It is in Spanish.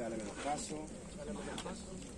darle menos caso, pararse